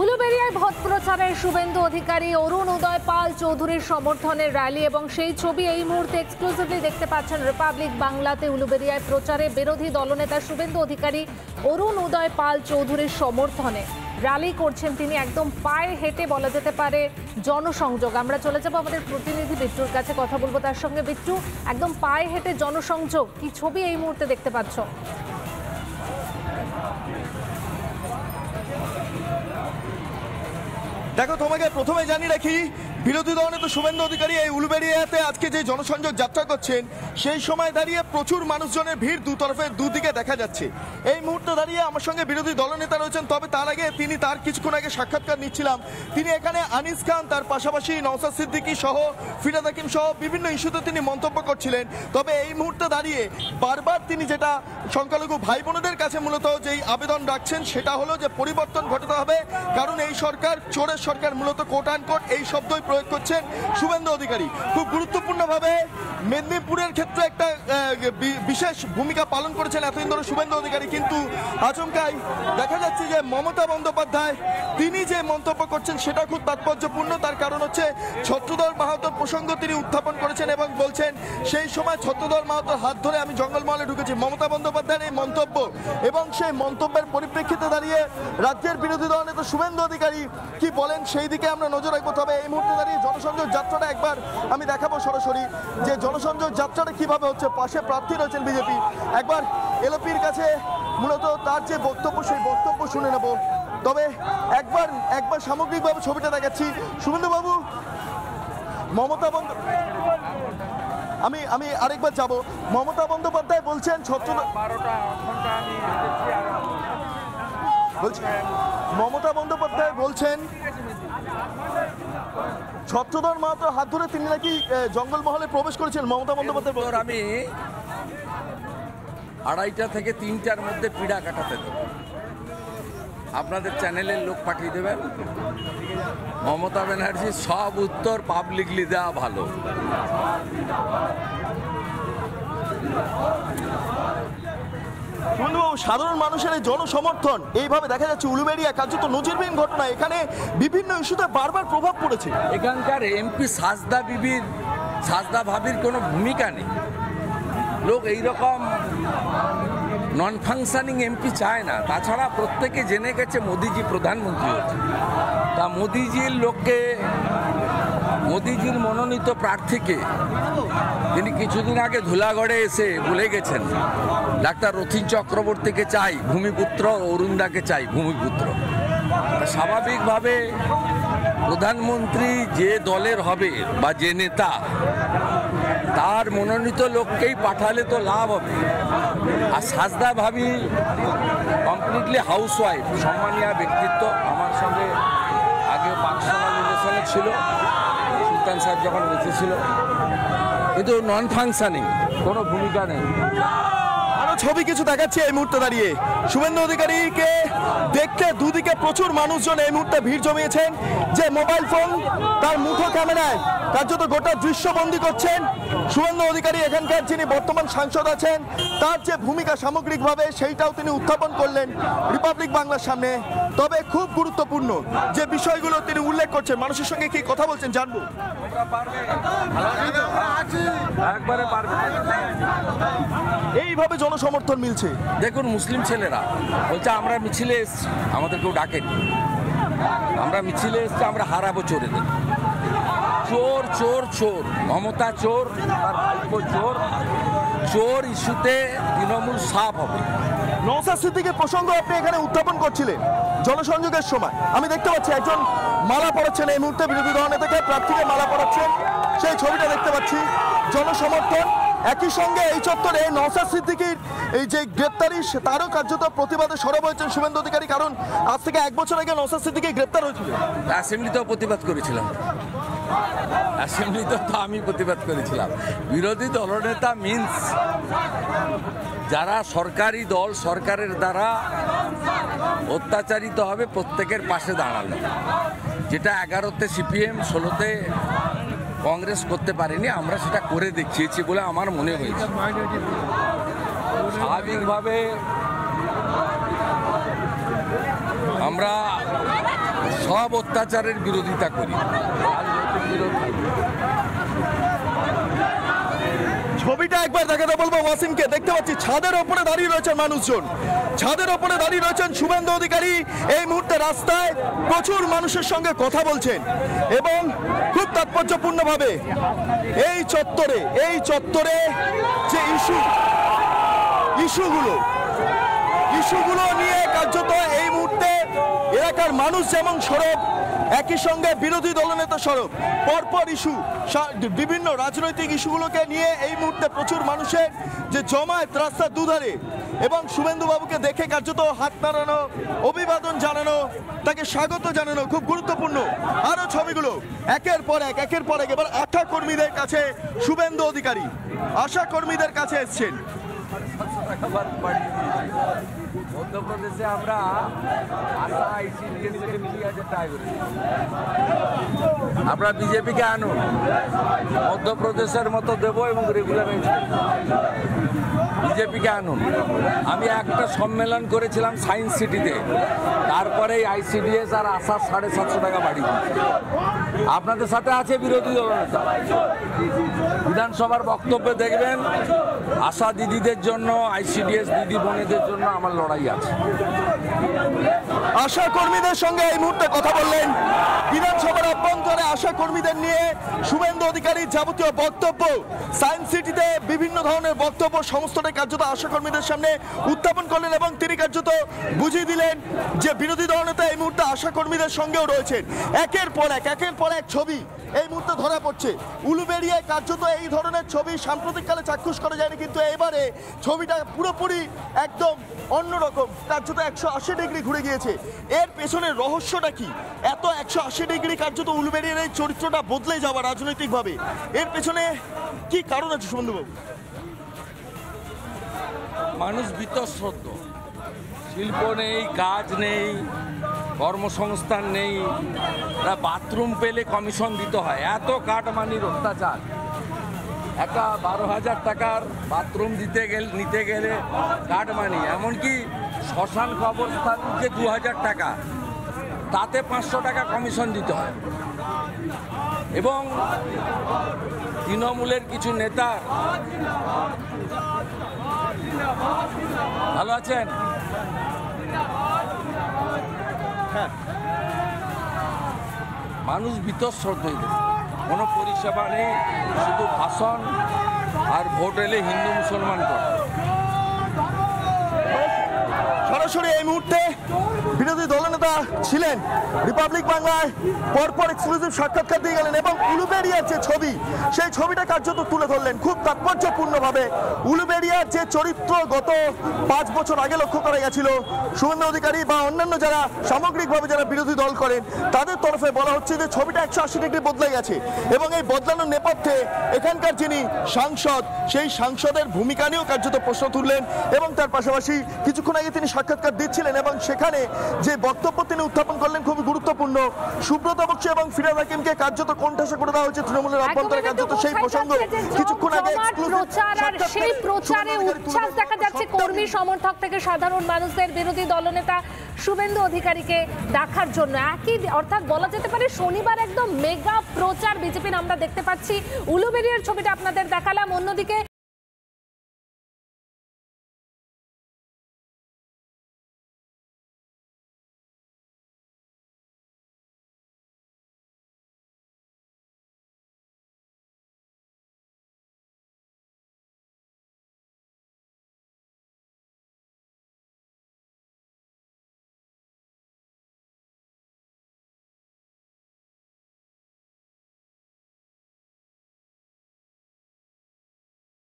উলুবেড়িয়ায় vote প্রচারে শুভেন্দু অধিকারী অরুণ উদয় পাল চৌধুরীর সমর্থনের র্যালি এবং সেই ছবি এই মুহূর্তে এক্সক্লুসিভলি দেখতে পাচ্ছেন রিপাবলিক বাংলাতে উলুবেড়িয়ায় প্রচারে বিরোধী দলনেতা শুভেন্দু অধিকারী অরুণ উদয় পাল চৌধুরীর সমর্থনে। র্যালি করছেন তিনি একদম পায়ে হেঁটে বলা যেতে পারে জনসংযোগ। আমরা চলে যাব আমাদের প্রতিনিধি বিট্টুর কাছে কথা বলব তার সঙ্গে। বিট্টু, একদম পায়ে হেঁটে জনসংযোগ, কি ছবি এই মুহূর্তে দেখতে পাচ্ছ? দেখো তোমাকে প্রথমে জানি রাখি বিরোধী দলনেতা শুভেন্দু অধিকারী এই উলুবেড়িয়াতে আজকে যে জনসংযোগ যাত্রা করছেন, সেই সময় দাঁড়িয়ে প্রচুর মানুষজনের ভিড় দুতরফে দুদিকে দেখা যাচ্ছে। এই মুহূর্তে দাঁড়িয়ে আমার সঙ্গে বিরোধী দলনেতা রয়েছেন, তবে তার আগে তিনি তার কিছুক্ষণ আগে সাক্ষাৎকার নিচ্ছিলাম। তিনি এখানে আনিস খান, তার পাশাপাশি নওসাদ সিদ্দিকী সহ ফিরাদ হাকিম সহ বিভিন্ন ইস্যুতে তিনি মন্তব্য করছিলেন। তবে এই মুহূর্তে দাঁড়িয়ে বারবার তিনি যেটা সংখ্যালঘু ভাই বোনদের কাছে মূলত যেই আবেদন রাখছেন, সেটা হলো যে পরিবর্তন ঘটাতে হবে। কারণ এই সরকার, চোরের সরকার মূলত কোট আন কোট এই শব্দই প্রয়োগ করছেন শুভেন্দু অধিকারী। খুব গুরুত্বপূর্ণভাবে মেদিনীপুরের ক্ষেত্রে একটা বিশেষ ভূমিকা পালন করেছেন এতদিন ধরে শুভেন্দু অধিকারী। কিন্তু আচমকাই দেখা যাচ্ছে যে মমতা বন্দ্যোপাধ্যায়, তিনি যে মন্তব্য করছেন সেটা খুব তাৎপর্যপূর্ণ। তার কারণ হচ্ছে ছত্রধর মাহাতোর প্রসঙ্গ তিনি উত্থাপন করেছেন এবং বলছেন, সেই সময় ছত্রধর মাহাতোর হাত ধরে আমি জঙ্গলমহলে ঢুকেছি। মমতা বন্দ্যোপাধ্যায়ের এই মন্তব্য এবং সেই মন্তব্যের পরিপ্রেক্ষিতে দাঁড়িয়ে রাজ্যের বিরোধী দল নেতা শুভেন্দু অধিকারী কি বলেন, সেই দিকে আমরা নজর রাখব। তবে এই মুহূর্তে দাঁড়িয়ে জনসংযোগ যাত্রাটা একবার আমি দেখাবো সরাসরি যে জনসংযোগ যাত্রাটা কীভাবে হচ্ছে, পাশে প্রার্থী রয়েছেন বিজেপি। একবার এলপির কাছে মূলত তার যে বক্তব্য, সেই বক্তব্য শুনে নেব। তবে একবার একবার সামগ্রিকভাবে ছবিটা দেখাচ্ছি। শুভেন্দু বাবু মমতা আমি আমি আরেকবার যাব। মমতা বন্দ্যোপাধ্যায় বলছেন ছত্র মমতা বন্দ্যোপাধ্যায় বলছেন ছত্রধর মাহাতো হাত ধরে তিনি নাকি জঙ্গলমহলে প্রবেশ করেছেন মমতা বন্দ্যোপাধ্যায় আমি আড়াইটা থেকে তিনটার মধ্যে পীড়া কাটাতে দেবো। আপনাদের চ্যানেলের লোক পাঠিয়ে দেবেন। মমতা ব্যানার্জি সব উত্তর পাবলিকলি দেওয়া ভালো। শুভেন্দুবাবু সাধারণ মানুষের জনসমর্থন, এইভাবে দেখা যাচ্ছে উলুবেড়িয়া কার্যত নজিরবিহীন ঘটনা। এখানে বিভিন্ন ইস্যুতে বারবার প্রভাব পড়েছে। এখানকার এমপি সাজদা বিবির, সাজদা ভাবির কোনো ভূমিকা নেই। লোক এইরকম নন ফাংশনিং এমপি চায় না। তাছাড়া প্রত্যেকে জেনে গেছে, মোদিজি প্রধানমন্ত্রী হচ্ছে তা মোদিজির লোককে মোদিজির মনোনীত প্রার্থীকে তিনি কিছুদিন আগে ধুলাগড়ে এসে বলে গেছেন। ডাক্তার রথিন চক্রবর্তীকে চাই, ভূমিপুত্র অরুণদাকে চাই, ভূমিপুত্র। স্বাভাবিকভাবে প্রধানমন্ত্রী যে দলের হবে বা যে নেতা, তার মনোনীত লোককেই পাঠালে তো লাভ হবে। আর সাজদা ভাবি কমপ্লিটলি হাউস ওয়াইফ সম্মানীয় ব্যক্তিত্ব, আমার সঙ্গে আগে রিলেশনে ছিল। সুলতান সাহেব যখন বেঁচে ছিল কিন্তু নন ফাংশনিং কোনো ভূমিকা নেই। ছবি কিছু দেখাচ্ছে এই মুহূর্তে দাঁড়িয়ে। শুভেন্দু অধিকারীকে দেখতে দুদিকে প্রচুর মানুষজন এই মুহূর্তে ভিড় জমিয়েছেন। যে মোবাইল ফোন তার মুঠো ক্যামেরায় কার্যত গোটা দৃশ্যবন্দি করছেন। শুভেন্দু অধিকারী এখানকার যিনি বর্তমান সাংসদ আছেন, তার যে ভূমিকা সামগ্রিকভাবে সেইটাও তিনি উত্থাপন করলেন রিপাবলিক বাংলার সামনে। তবে খুব গুরুত্বপূর্ণ যে বিষয়গুলো তিনি উল্লেখ করছেন মানুষের সঙ্গে কি কথা বলছেন জানব। এইভাবে জনসমর্থন মিলছে। দেখুন মুসলিম ছেলেরা বলছে আমরা মিছিলে এসছি আমাদের কেউ ডাকেনি আমরা মিছিলে এসছি আমরা হারাবো চোরেদের। চোর চোর চোর মমতা চোর তার ভাইপো চোর চোর ইস্যুতে তৃণমূল সাফ হবে। নওসাদ সিদ্দিকের প্রসঙ্গ আপনি এখানে উত্থাপন করছিলেন। জনসংযোগের সময়। আমি দেখতে পাচ্ছি একজন মালা পড়াচ্ছেন এই মুহূর্তে, বিরোধী দল নেতাকে প্রার্থীকে মালা পড়াচ্ছেন সেই ছবিটা দেখতে পাচ্ছি। জনসমর্থন একই সঙ্গে এই চত্বরে নওসাদ সিদ্দিকির এই যে গ্রেপ্তারি তারও কার্যত প্রতিবাদে সরব হয়েছেন শুভেন্দু অধিকারী। কারণ আজ থেকে এক বছর আগে নওসাদ সিদ্দিকি গ্রেপ্তার হয়েছিল। অ্যাসেম্বলিতেও প্রতিবাদ করেছিলাম। অ্যাসেম্বলিতেও তো আমি প্রতিবাদ করেছিলাম। বিরোধী দলনেতা মিন্স যারা সরকারি দল, সরকারের দ্বারা অত্যাচারিত হবে, প্রত্যেকের পাশে দাঁড়াল। যেটা এগারোতে সিপিএম ষোলোতে কংগ্রেস করতে পারেনি, আমরা সেটা করে দেখিয়েছি বলে আমার মনে হয়েছে। স্বাভাবিকভাবে আমরা সব অত্যাচারের বিরোধিতা করি। ছবিটা একবার দেখাতে বলব ওয়াসিমকে। দেখতে পাচ্ছি, ছাদের ওপরে দাঁড়িয়ে রয়েছেন মানুষজন। ছাদের ওপরে দাঁড়িয়ে রয়েছেন শুভেন্দু অধিকারী। এই মুহূর্তে রাস্তায় প্রচুর মানুষের সঙ্গে কথা বলছেন এবং খুব তাৎপর্যপূর্ণভাবে এই চত্বরে এই চত্বরে যে ইস্যু, ইস্যুগুলো ইস্যুগুলো নিয়ে কার্যত এই মুহূর্তে এলাকার মানুষ যেমন সরব একই সঙ্গে বিরোধী দলনেতা সরব পরপর ইস্যু বিভিন্ন রাজনৈতিক ইস্যুগুলোকে নিয়ে এই মুহূর্তে প্রচুর মানুষের যে জমায়েত রাস্তার দুধারে এবং শুভেন্দুবাবুকে দেখে কার্যত হাত নাড়ানো, অভিবাদন জানানো, তাকে স্বাগত জানানো খুব গুরুত্বপূর্ণ আরও ছবিগুলো, একের পর এক, একের পর এক, এবার আশা কর্মীদের কাছে শুভেন্দু অধিকারী আশা কর্মীদের কাছে এসছেন। মধ্যপ্রদেশে আমরা আশা টাকা করে আমরা বিজেপিকে আনুন মধ্যপ্রদেশের মতো দেবো এবং রেগুলারাইজ বিজেপিকে আনুন আমি একটা সম্মেলন করেছিলাম সায়েন্স সিটিতে তারপরে আইসিডিএস আর আশা সাড়ে সাতশো টাকা বাড়ি। আপনাদের সাথে আছে বিরোধী দলনেতা বিধানসভার বক্তব্যে দেখবেন, আশা দিদিদের জন্য, আইসিডিএস দিদি বোনেদের জন্য আমার লড়াই আছে। আশা কর্মীদের সঙ্গে এই মুহূর্তে কথা বললেন বিধানসভার অভ্যন্তরে আশা কর্মীদের নিয়ে শুভেন্দু অধিকারীর যাবতীয় বক্তব্য। সায়েন্স সিটিতে বিভিন্ন ধরনের বক্তব্য সমস্তটাই কার্যত আশা কর্মীদের সামনে উত্থাপন করলেন এবং তিনি কার্যত বুঝিয়ে দিলেন যে বিরোধী দলনেতা এই মুহূর্তে আশা কর্মীদের সঙ্গেও রয়েছেন। একের পর এক, একের পর এক ছবি। এই মুহূর্তে ধরা পড়ছে। উলুবেড়িয়ায় কার্যত এই ধরনের ছবি সাম্প্রতিককালে চাক্ষুষ করা যায়নি, কিন্তু এবারে ছবিটা পুরোপুরি একদম অন্যরকম। কার্যত একশো আশি ডিগ্রি ঘুরে গিয়েছে। এর পেছনের রহস্যটা কি? এত একশো আশি ডিগ্রি কার্যত উলুবেড়িয়ার এই চরিত্রটা বদলে যাওয়া রাজনৈতিকভাবে। এর পেছনে কি কারণ আছে সুবন্ধুবাবু মানুষ বিতশ্রদ্ধ শিল্প নেই, কাজ নেই কর্মসংস্থান নেই। বাথরুম পেলে কমিশন দিতে হয়। এত কাটমানির অত্যাচার। একটা বারো হাজার টাকার বাথরুম দিতে গেলে নিতে গেলে কাটমানি। এমনকি শ্মশান কবরস্থান যে দু হাজার টাকা, তাতে পাঁচশো টাকা কমিশন দিতে হয়। এবং তৃণমূলের কিছু নেতা ভালো আছেন? মানুষ বিতশ্রদ্ধ হয়ে গেছে। কোনো পরিষেবা নেই, শুধু ভাষণ আর ভোট এলে হিন্দু মুসলমান করে সরাসরি এই মুহূর্তে বিরোধী দলনেতা ছিলেন। রিপাবলিক বাংলায় পরপর এক্সক্লুসিভ সাক্ষাৎকার দিয়ে গেলেন এবং উলুবেড়িয়ার যে ছবি, সেই ছবিটা কার্যত তুলে ধরলেন খুব তাৎপর্যপূর্ণভাবে। উলুবেড়িয়ার যে চরিত্র গত পাঁচ বছর আগে লক্ষ্য করা গেছিল শুভেন্দু অধিকারী বা অন্যান্য যারা সামগ্রিকভাবে যারা বিরোধী দল করেন, তাদের তরফে বলা হচ্ছে যে ছবিটা একশো আশি ডিগ্রি বদলে গেছে এবং এই বদলানোর নেপথ্যে এখানকার যিনি সাংসদ, সেই সাংসদের ভূমিকা নিয়েও কার্যত প্রশ্ন তুললেন এবং তার পাশাপাশি কিছুক্ষণ আগে তিনি সাক্ষাৎকার দিচ্ছিলেন এবং সেখানে যে বক্তব্য তিনি উত্থাপন করলেন খুবই গুরুত্বপূর্ণ। সুব্রত বক্সি এবং ফিরাদ হাকিমকে কার্যত কোণঠাসা করে দেওয়া হয়েছে তৃণমূলের অভ্যন্তরে কার্যত সেই প্রসঙ্গ। কিছুক্ষণ আগে প্রচার আর সেই প্রচারে উচ্ছ্বাস দেখা যাচ্ছে কর্মী সমর্থক থেকে সাধারণ মানুষদের বিরোধী দলনেতা শুভেন্দু অধিকারীকে দেখার জন্য। একই অর্থাৎ বলা যেতে পারে শনিবার একদম মেগা প্রচার বিজেপির আমরা দেখতে পাচ্ছি। উলুবেরিয়ার ছবিটা আপনাদের দেখালাম। অন্যদিকে